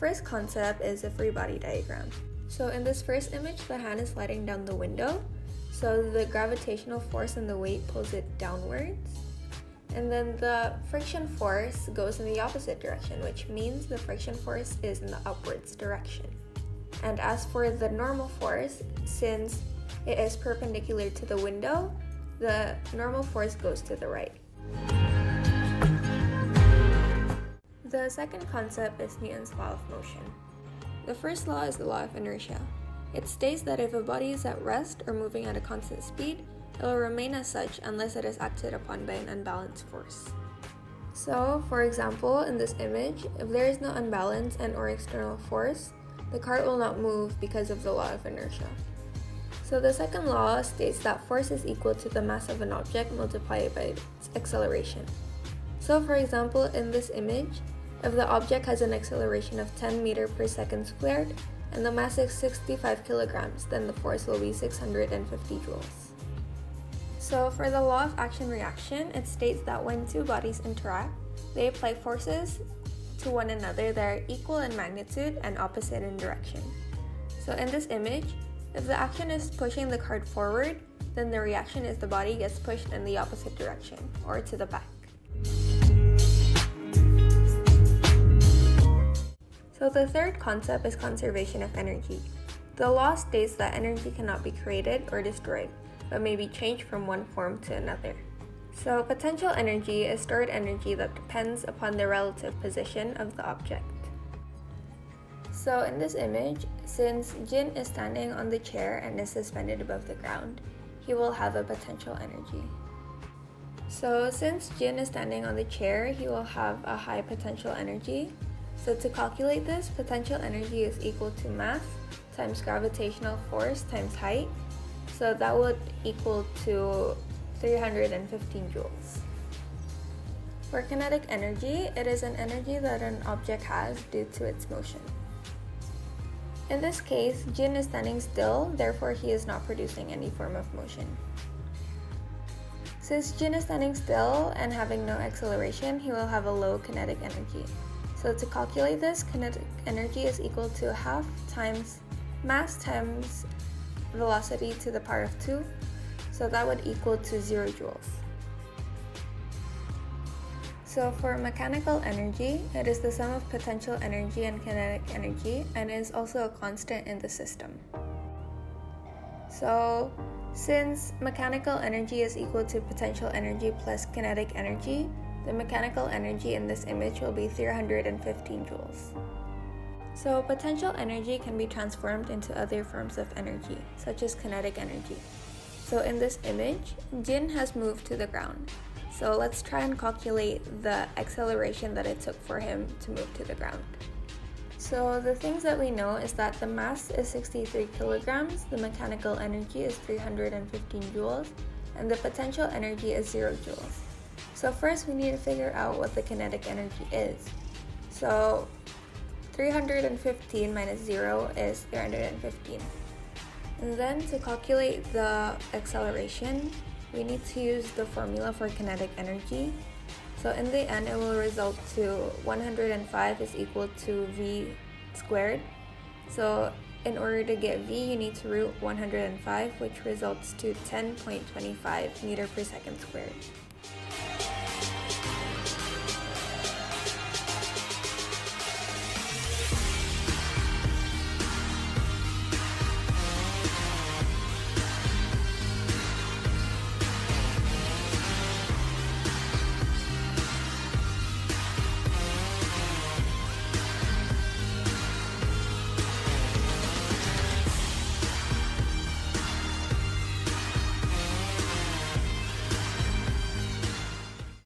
first concept is a free body diagram. So in this first image, the hand is sliding down the window, so the gravitational force and the weight pulls it downwards. And then the friction force goes in the opposite direction, which means the friction force is in the upwards direction. And as for the normal force, since it is perpendicular to the window, the normal force goes to the right. The second concept is Newton's law of motion. The first law is the law of inertia. It states that if a body is at rest or moving at a constant speed, it will remain as such unless it is acted upon by an unbalanced force. So, for example, in this image, if there is no unbalance and or external force, the cart will not move because of the law of inertia. So the second law states that force is equal to the mass of an object multiplied by its acceleration. So for example, in this image, if the object has an acceleration of 10 meter per second squared and the mass is 65 kilograms, then the force will be 650 joules. So for the law of action-reaction, it states that when two bodies interact, they apply forces to one another that are equal in magnitude and opposite in direction. So in this image, if the action is pushing the cart forward, then the reaction is the body gets pushed in the opposite direction, or to the back. The third concept is conservation of energy. The law states that energy cannot be created or destroyed, but may be changed from one form to another. So potential energy is stored energy that depends upon the relative position of the object. So in this image, since Jin is standing on the chair and is suspended above the ground, he will have a potential energy. So since Jin is standing on the chair, he will have a high potential energy. So to calculate this, potential energy is equal to mass times gravitational force times height. So that would equal to 315 joules. For kinetic energy, it is an energy that an object has due to its motion. In this case, Jin is standing still, therefore he is not producing any form of motion. Since Jin is standing still and having no acceleration, he will have a low kinetic energy. So to calculate this, kinetic energy is equal to half times mass times velocity to the power of 2, so that would equal to 0 joules. So for mechanical energy, it is the sum of potential energy and kinetic energy and is also a constant in the system. So since mechanical energy is equal to potential energy plus kinetic energy, the mechanical energy in this image will be 315 joules. So potential energy can be transformed into other forms of energy, such as kinetic energy. So in this image, Jin has moved to the ground. So let's try and calculate the acceleration that it took for him to move to the ground. So the things that we know is that the mass is 63 kilograms, the mechanical energy is 315 joules, and the potential energy is 0 joules. So first we need to figure out what the kinetic energy is. So 315 minus 0 is 315. And then to calculate the acceleration, we need to use the formula for kinetic energy. So in the end, it will result to 105 is equal to v squared. So in order to get v, you need to root 105, which results to 10.25 meter per second squared.